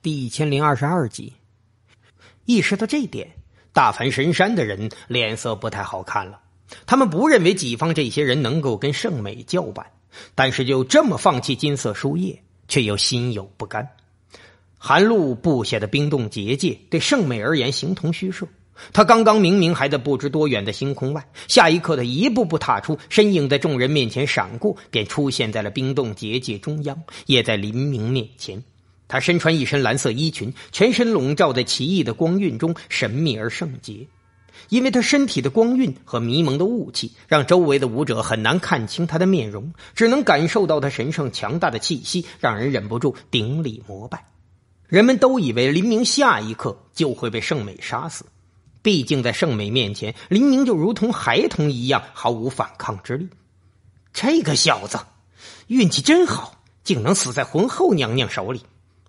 第一千零二十二集。意识到这点，大凡神山的人脸色不太好看了。他们不认为己方这些人能够跟圣美叫板，但是就这么放弃金色书页，却又心有不甘。韩露布下的冰冻结界对圣美而言形同虚设。他刚刚明明还在不知多远的星空外，下一刻他一步步踏出，身影在众人面前闪过，便出现在了冰冻结界中央，也在林明面前。他身穿一身蓝色衣裙，全身笼罩在奇异的光晕中，神秘而圣洁。因为他身体的光晕和迷蒙的雾气，让周围的舞者很难看清他的面容，只能感受到他神圣强大的气息，让人忍不住顶礼膜拜。人们都以为林明下一刻就会被圣美杀死，毕竟在圣美面前，林明就如同孩童一样，毫无反抗之力。这个小子运气真好，竟能死在浑后娘娘手里。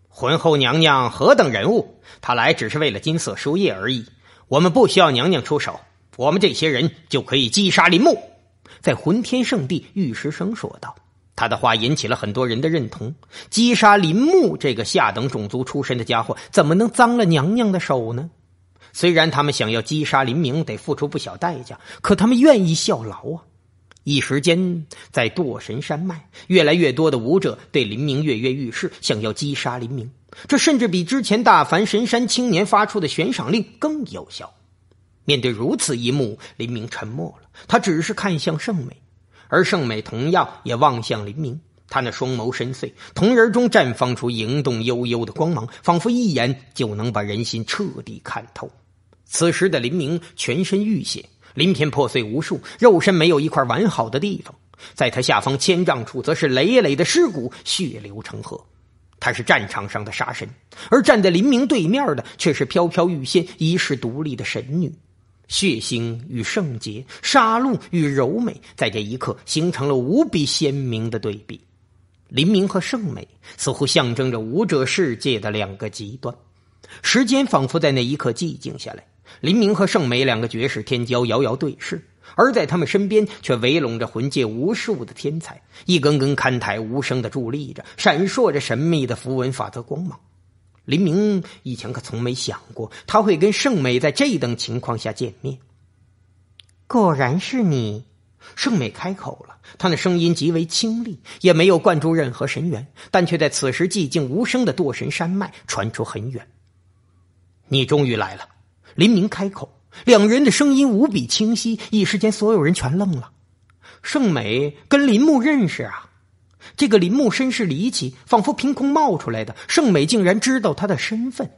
浑后娘娘何等人物？她来只是为了金色书页而已。我们不需要娘娘出手，我们这些人就可以击杀林木。在浑天圣地，玉石生说道。他的话引起了很多人的认同。击杀林木这个下等种族出身的家伙，怎么能脏了娘娘的手呢？虽然他们想要击杀林明，得付出不小代价，可他们愿意效劳啊！一时间，在堕神山脉，越来越多的武者对林明跃跃欲试，想要击杀林明。这甚至比之前大凡神山青年发出的悬赏令更有效。面对如此一幕，林明沉默了，他只是看向圣美。而圣美同样也望向林明，他那双眸深邃，瞳仁中绽放出莹动悠悠的光芒，仿佛一眼就能把人心彻底看透。此时的林明全身浴血，鳞片破碎无数，肉身没有一块完好的地方。在他下方千丈处，则是累累的尸骨，血流成河。他是战场上的杀神，而站在林明对面的却是飘飘欲仙、一世独立的神女。血腥与圣洁，杀戮与柔美，在这一刻形成了无比鲜明的对比。林明和圣美似乎象征着武者世界的两个极端。时间仿佛在那一刻寂静下来。林明和圣美两个绝世天骄遥遥对视，而在他们身边却围拢着魂界无数的天才，一根根看台无声的伫立着，闪烁着神秘的符文法则光芒。林明以前可从没想过他会跟圣美在这等情况下见面。果然是你，圣美开口了，她的声音极为清丽，也没有灌注任何神元，但却在此时寂静无声的堕神山脉传出很远。你终于来了，林明开口，两人的声音无比清晰，一时间所有人全愣了。盛美跟林木认识啊。这个林木身世离奇，仿佛凭空冒出来的。盛美竟然知道他的身份。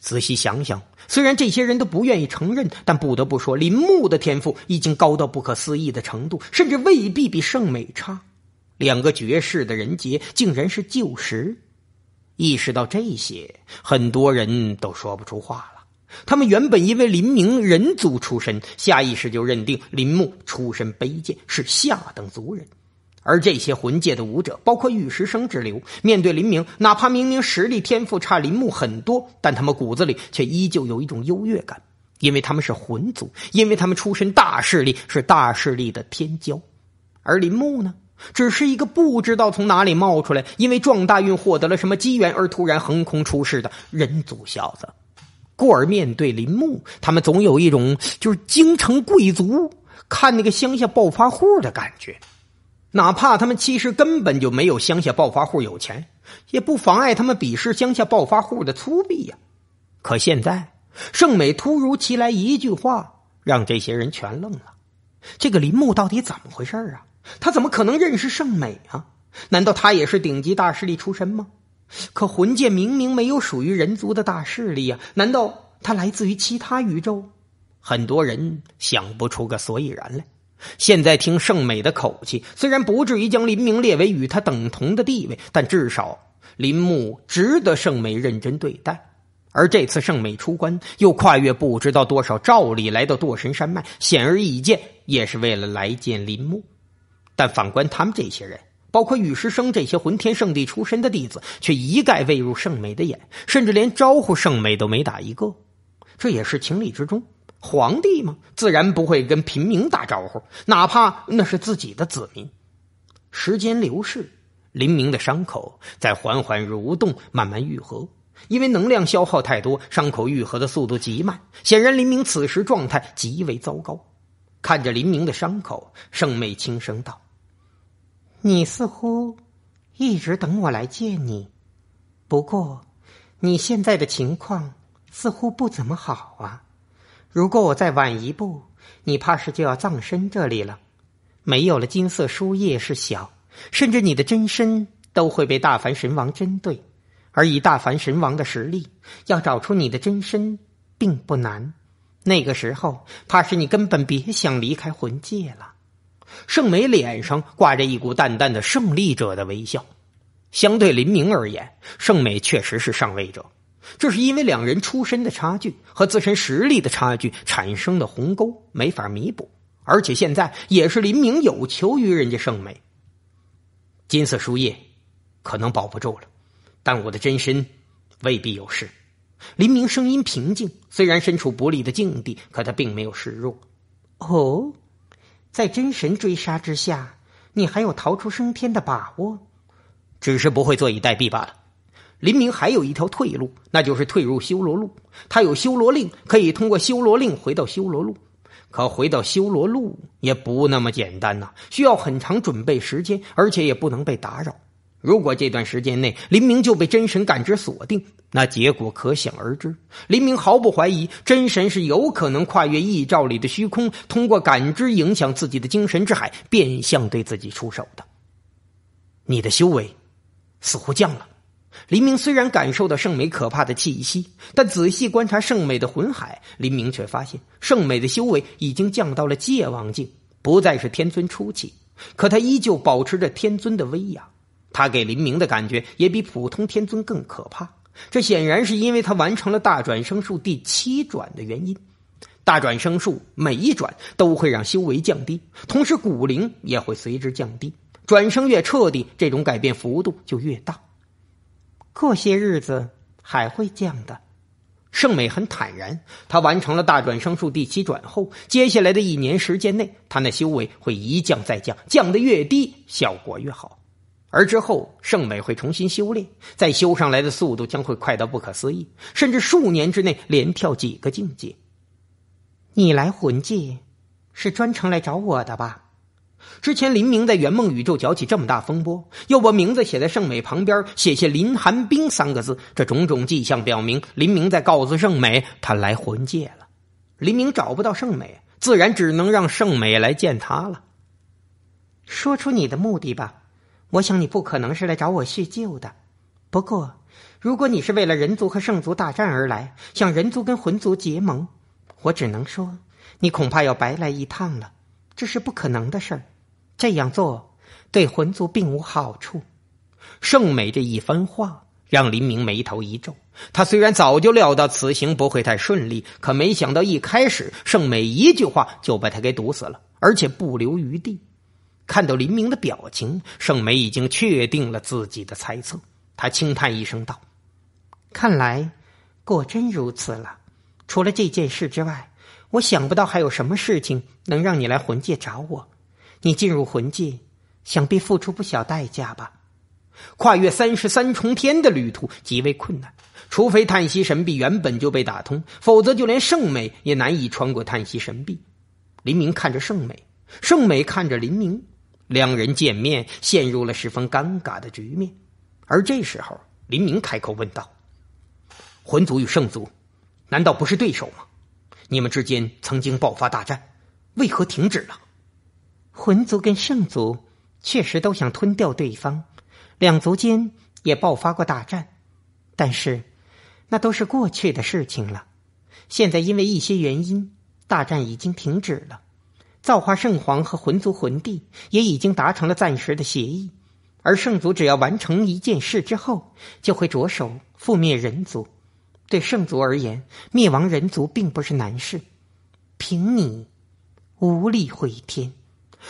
仔细想想，虽然这些人都不愿意承认，但不得不说，林木的天赋已经高到不可思议的程度，甚至未必比盛美差。两个绝世的人杰，竟然是旧识。意识到这些，很多人都说不出话了。他们原本因为林明人族出身，下意识就认定林木出身卑贱，是下等族人。而这些魂界的武者，包括玉石生之流，面对林明，哪怕明明实力天赋差林木很多，但他们骨子里却依旧有一种优越感，因为他们是魂族，因为他们出身大势力，是大势力的天骄。而林木呢，只是一个不知道从哪里冒出来，因为撞大运获得了什么机缘而突然横空出世的人族小子。故而面对林木，他们总有一种就是京城贵族看那个乡下暴发户的感觉。哪怕他们其实根本就没有乡下暴发户有钱，也不妨碍他们鄙视乡下暴发户的粗鄙呀。可现在，盛美突如其来一句话，让这些人全愣了。这个林木到底怎么回事啊？他怎么可能认识盛美啊？难道他也是顶级大势力出身吗？可魂界明明没有属于人族的大势力呀？难道他来自于其他宇宙？很多人想不出个所以然来。现在听圣美的口气，虽然不至于将林明列为与他等同的地位，但至少林木值得圣美认真对待。而这次圣美出关，又跨越不知道多少兆里来到堕神山脉，显而易见也是为了来见林木。但反观他们这些人，包括雨师生这些魂天圣地出身的弟子，却一概未入圣美的眼，甚至连招呼圣美都没打一个。这也是情理之中。皇帝嘛，自然不会跟平民打招呼，哪怕那是自己的子民。时间流逝，林明的伤口在缓缓蠕动，慢慢愈合。因为能量消耗太多，伤口愈合的速度极慢。显然，林明此时状态极为糟糕。看着林明的伤口，圣妹轻声道：“你似乎一直等我来见你，不过你现在的情况似乎不怎么好啊。如果我再晚一步，你怕是就要葬身这里了。没有了金色书页是小，甚至你的真身都会被大凡神王针对。而以大凡神王的实力，要找出你的真身并不难。”那个时候，怕是你根本别想离开魂界了。盛美脸上挂着一股淡淡的胜利者的微笑。相对林明而言，盛美确实是上位者。这是因为两人出身的差距和自身实力的差距产生的鸿沟，没法弥补。而且现在也是林明有求于人家盛美。金色书页可能保不住了，但我的真身未必有事。林明声音平静，虽然身处不利的境地，可他并没有示弱。哦，在真神追杀之下，你还有逃出升天的把握？只是不会坐以待毙罢了。林明还有一条退路，那就是退入修罗路。他有修罗令，可以通过修罗令回到修罗路。可回到修罗路也不那么简单呐，需要很长准备时间，而且也不能被打扰。如果这段时间内林明就被真神感知锁定，那结果可想而知。林明毫不怀疑，真神是有可能跨越异兆里的虚空，通过感知影响自己的精神之海，变相对自己出手的。你的修为似乎降了。林明虽然感受到圣美可怕的气息，但仔细观察圣美的魂海，林明却发现圣美的修为已经降到了界王境，不再是天尊初期。可他依旧保持着天尊的威压。他给林明的感觉也比普通天尊更可怕，这显然是因为他完成了大转生术第七转的原因。大转生术每一转都会让修为降低，同时骨龄也会随之降低。转生越彻底，这种改变幅度就越大。过些日子还会降的。圣美很坦然，他完成了大转生术第七转后，接下来的一年时间内，他那修为会一降再降，降得越低，效果越好。而之后，圣美会重新修炼，再修上来的速度将会快到不可思议，甚至数年之内连跳几个境界。你来魂界，是专程来找我的吧？之前林明在圆梦宇宙搅起这么大风波，又把名字写在圣美旁边，写下林寒冰三个字，这种种迹象表明，林明在告诉圣美，他来魂界了。林明找不到圣美，自然只能让圣美来见他了。说出你的目的吧。我想你不可能是来找我叙旧的，不过，如果你是为了人族和圣族大战而来，想人族跟魂族结盟，我只能说，你恐怕要白来一趟了，这是不可能的事儿。这样做对魂族并无好处。圣美这一番话让林明眉头一皱，他虽然早就料到此行不会太顺利，可没想到一开始圣美一句话就把他给堵死了，而且不留余地。看到林明的表情，盛梅已经确定了自己的猜测。他轻叹一声道：“看来果真如此了。除了这件事之外，我想不到还有什么事情能让你来魂界找我。你进入魂界，想必付出不小代价吧？跨越三十三重天的旅途极为困难，除非叹息神臂原本就被打通，否则就连圣美也难以穿过叹息神臂。”林明看着圣美，圣美看着林明。两人见面，陷入了十分尴尬的局面。而这时候，林明开口问道：“魂族与圣族，难道不是对手吗？你们之间曾经爆发大战，为何停止了？”魂族跟圣族确实都想吞掉对方，两族间也爆发过大战，但是那都是过去的事情了。现在因为一些原因，大战已经停止了。造化圣皇和魂族魂帝也已经达成了暂时的协议，而圣族只要完成一件事之后，就会着手覆灭人族。对圣族而言，灭亡人族并不是难事。凭你，无力回天。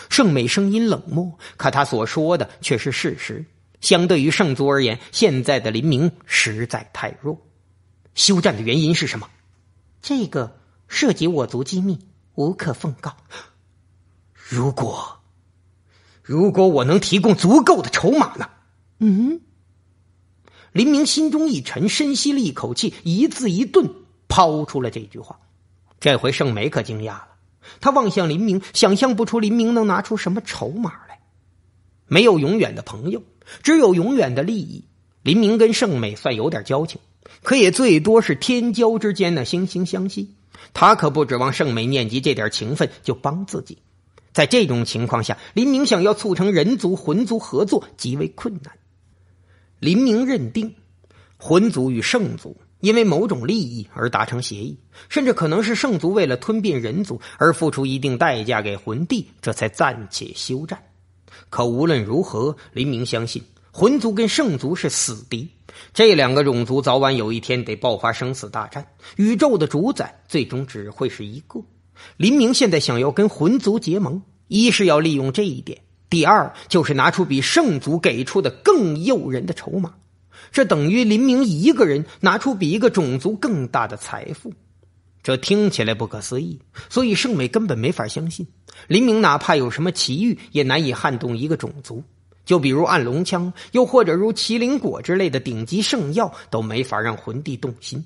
圣美声音冷漠，可他所说的却是事实。相对于圣族而言，现在的林明实在太弱。休战的原因是什么？这个涉及我族机密，无可奉告。如果，如果我能提供足够的筹码呢？嗯，林明心中一沉，深吸了一口气，一字一顿抛出了这句话。这回盛美可惊讶了，他望向林明，想象不出林明能拿出什么筹码来。没有永远的朋友，只有永远的利益。林明跟盛美算有点交情，可也最多是天骄之间的惺惺相惜。他可不指望盛美念及这点情分就帮自己。在这种情况下，林明想要促成人族魂族合作极为困难。林明认定，魂族与圣族因为某种利益而达成协议，甚至可能是圣族为了吞并人族而付出一定代价给魂帝，这才暂且休战。可无论如何，林明相信魂族跟圣族是死敌，这两个种族早晚有一天得爆发生死大战，宇宙的主宰最终只会是一个。林明现在想要跟魂族结盟，一是要利用这一点。第二就是拿出比圣族给出的更诱人的筹码，这等于林明一个人拿出比一个种族更大的财富，这听起来不可思议，所以圣美根本没法相信林明哪怕有什么奇遇也难以撼动一个种族，就比如暗龙枪，又或者如麒麟果之类的顶级圣药都没法让魂帝动心。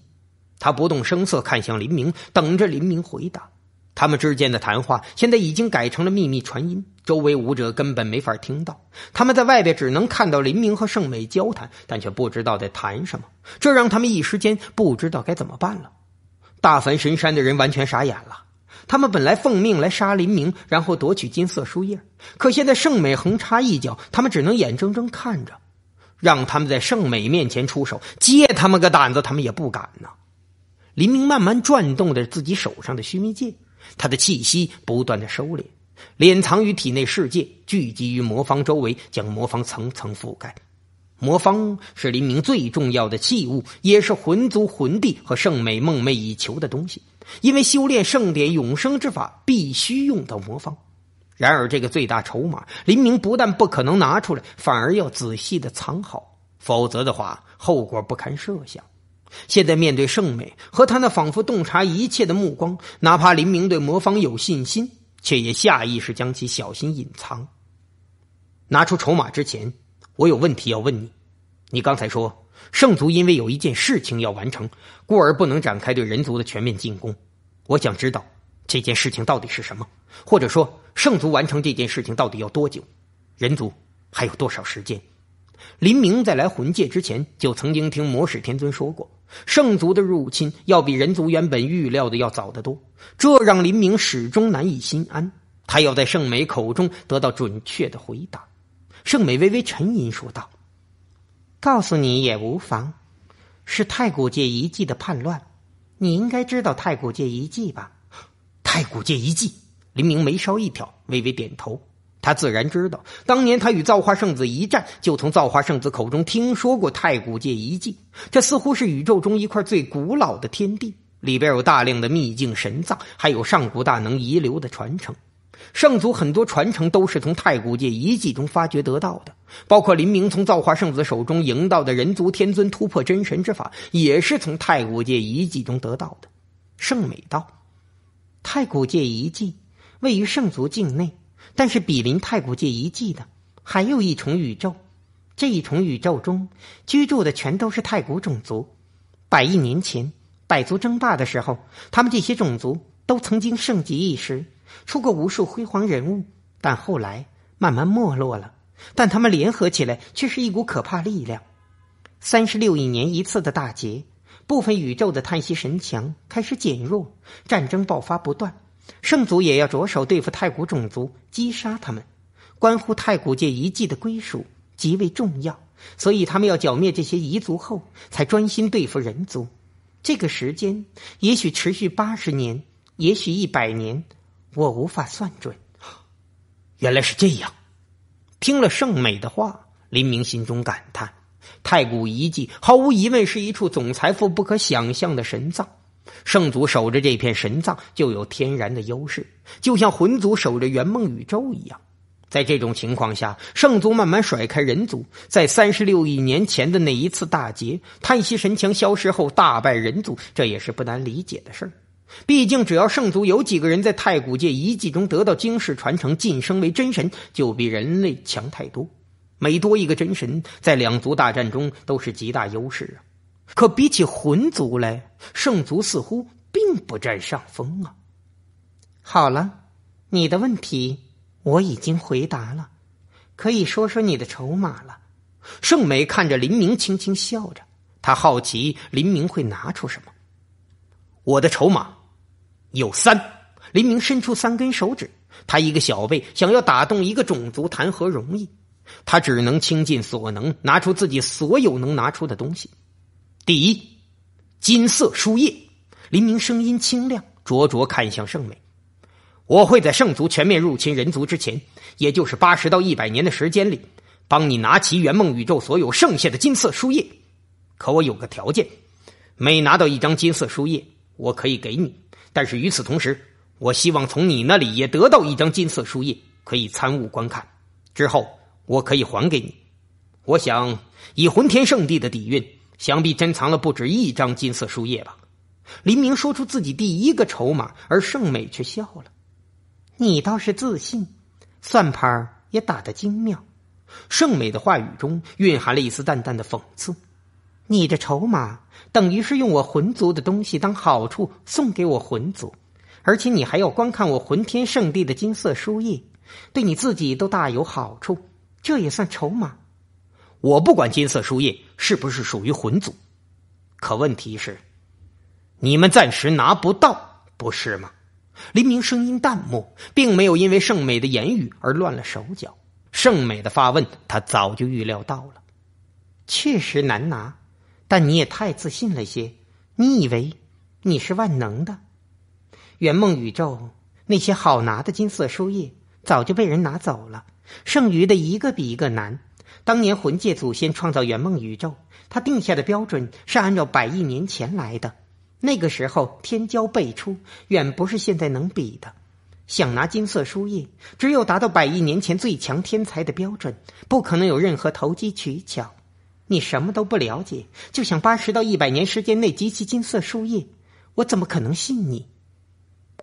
他不动声色看向林明，等着林明回答。他们之间的谈话现在已经改成了秘密传音，周围武者根本没法听到。他们在外边只能看到林明和盛美交谈，但却不知道在谈什么，这让他们一时间不知道该怎么办了。大凡神山的人完全傻眼了。他们本来奉命来杀林明，然后夺取金色书页，可现在盛美横插一脚，他们只能眼睁睁看着。让他们在盛美面前出手，接他们个胆子，他们也不敢呢。林明慢慢转动着自己手上的须弥戒。他的气息不断的收敛，敛藏于体内世界聚集于魔方周围，将魔方层层覆盖。魔方是林明最重要的器物，也是魂族魂帝和圣美梦寐以求的东西。因为修炼圣典永生之法必须用到魔方。然而，这个最大筹码，林明不但不可能拿出来，反而要仔细的藏好，否则的话，后果不堪设想。现在面对圣美和他那仿佛洞察一切的目光，哪怕林明对魔方有信心，却也下意识将其小心隐藏。拿出筹码之前，我有问题要问你。你刚才说圣族因为有一件事情要完成，故而不能展开对人族的全面进攻。我想知道这件事情到底是什么，或者说圣族完成这件事情到底要多久？人族还有多少时间？林明在来魂界之前，就曾经听魔使天尊说过，圣族的入侵要比人族原本预料的要早得多，这让林明始终难以心安。他要在圣美口中得到准确的回答。圣美微微沉吟说道：“告诉你也无妨，是太古界遗迹的叛乱，你应该知道太古界遗迹吧？”太古界遗迹，林明眉梢一挑，微微点头。他自然知道，当年他与造化圣子一战，就从造化圣子口中听说过太古界遗迹。这似乎是宇宙中一块最古老的天地，里边有大量的秘境神藏，还有上古大能遗留的传承。圣族很多传承都是从太古界遗迹中发掘得到的，包括林明从造化圣子手中赢到的人族天尊突破真神之法，也是从太古界遗迹中得到的。圣美道，太古界遗迹位于圣族境内。但是，比邻太古界遗迹的还有一重宇宙，这一重宇宙中居住的全都是太古种族。百亿年前，百族争霸的时候，他们这些种族都曾经盛极一时，出过无数辉煌人物，但后来慢慢没落了。但他们联合起来，却是一股可怕力量。三十六亿年一次的大劫，部分宇宙的叹息神强开始减弱，战争爆发不断。圣族也要着手对付太古种族，击杀他们，关乎太古界遗迹的归属极为重要，所以他们要剿灭这些彝族后，才专心对付人族。这个时间也许持续八十年，也许一百年，我无法算准。原来是这样。听了圣美的话，林明心中感叹：太古遗迹毫无疑问是一处总财富不可想象的神藏。圣族守着这片神藏就有天然的优势，就像魂族守着圆梦宇宙一样。在这种情况下，圣族慢慢甩开人族，在三十六亿年前的那一次大劫，叹息神墙消失后大败人族，这也是不难理解的事儿。毕竟，只要圣族有几个人在太古界遗迹中得到经世传承，晋升为真神，就比人类强太多。每多一个真神，在两族大战中都是极大优势啊。可比起魂族来，圣族似乎并不占上风啊。好了，你的问题我已经回答了，可以说说你的筹码了。圣美看着林明，轻轻笑着，他好奇林明会拿出什么。我的筹码有三。林明伸出三根手指，他一个小辈想要打动一个种族，谈何容易？他只能倾尽所能，拿出自己所有能拿出的东西。第一，金色书页。林明声音清亮，灼灼看向圣美：“我会在圣族全面入侵人族之前，也就是八十到一百年的时间里，帮你拿齐圆梦宇宙所有剩下的金色书页。可我有个条件：每拿到一张金色书页，我可以给你。但是与此同时，我希望从你那里也得到一张金色书页，可以参悟观看。之后我可以还给你。我想以魂天圣地的底蕴，想必珍藏了不止一张金色书页吧。林明说出自己第一个筹码，而盛美却笑了。你倒是自信，算盘也打得精妙。盛美的话语中蕴含了一丝淡淡的讽刺。你的筹码等于是用我魂族的东西当好处送给我魂族。而且你还要观看我魂天圣地的金色书页，对你自己都大有好处，这也算筹码。我不管金色书页是不是属于魂族，可问题是，你们暂时拿不到，不是吗？林明声音淡漠，并没有因为圣美的言语而乱了手脚。圣美的发问，他早就预料到了。确实难拿，但你也太自信了些。你以为你是万能的？圆梦宇宙那些好拿的金色书页早就被人拿走了，剩余的一个比一个难。当年魂界祖先创造圆梦宇宙，他定下的标准是按照百亿年前来的。那个时候天骄辈出，远不是现在能比的。想拿金色书页，只有达到百亿年前最强天才的标准，不可能有任何投机取巧。你什么都不了解，就想八十到一百年时间内集齐金色书页，我怎么可能信你？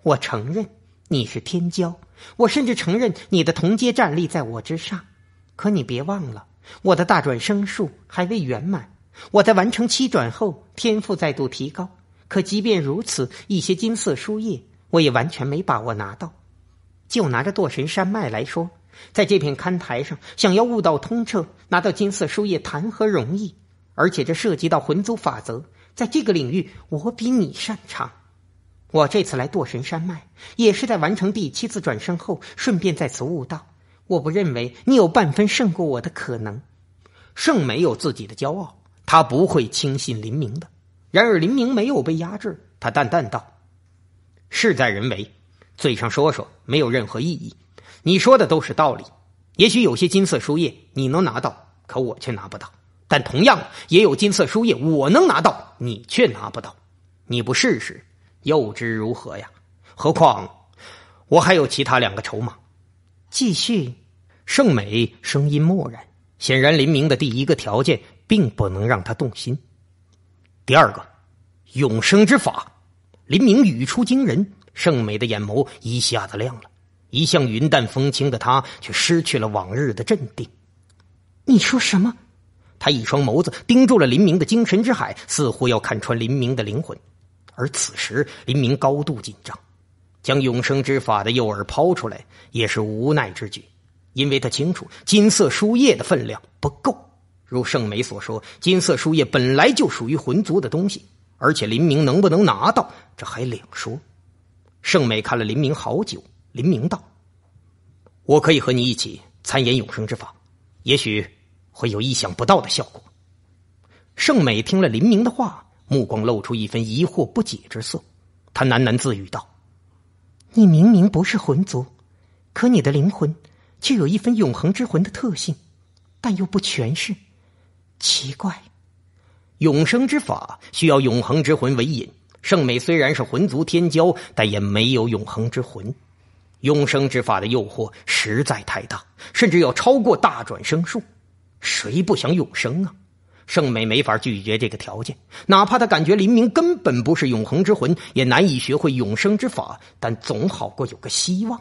我承认你是天骄，我甚至承认你的同阶战力在我之上。可你别忘了，我的大转生术还未圆满。我在完成七转后，天赋再度提高。可即便如此，一些金色书页我也完全没把握拿到。就拿着堕神山脉来说，在这片勘台上，想要悟道通彻，拿到金色书页谈何容易？而且这涉及到魂族法则，在这个领域，我比你擅长。我这次来堕神山脉，也是在完成第七次转生后，顺便在此悟道。我不认为你有半分胜过我的可能。圣没有自己的骄傲，他不会轻信林明的。然而林明没有被压制，他淡淡道：“事在人为，嘴上说说没有任何意义。你说的都是道理。也许有些金色书页你能拿到，可我却拿不到；但同样也有金色书页我能拿到，你却拿不到。你不试试？”又知如何呀？何况我还有其他两个筹码。继续，盛美声音漠然。显然，林明的第一个条件并不能让他动心。第二个，永生之法。林明语出惊人，盛美的眼眸一下子亮了。一向云淡风轻的他，却失去了往日的镇定。你说什么？他一双眸子盯住了林明的精神之海，似乎要看穿林明的灵魂。而此时，林明高度紧张，将永生之法的诱饵抛出来也是无奈之举，因为他清楚金色书页的分量不够。如圣美所说，金色书页本来就属于魂族的东西，而且林明能不能拿到，这还两说。圣美看了林明好久，林明道：“我可以和你一起参演永生之法，也许会有意想不到的效果。”圣美听了林明的话。目光露出一分疑惑不解之色，他喃喃自语道：“你明明不是魂族，可你的灵魂却有一分永恒之魂的特性，但又不全是。奇怪，永生之法需要永恒之魂为引。圣美虽然是魂族天骄，但也没有永恒之魂。永生之法的诱惑实在太大，甚至要超过大转生术。谁不想永生啊？”圣美没法拒绝这个条件，哪怕他感觉林明根本不是永恒之魂，也难以学会永生之法，但总好过有个希望。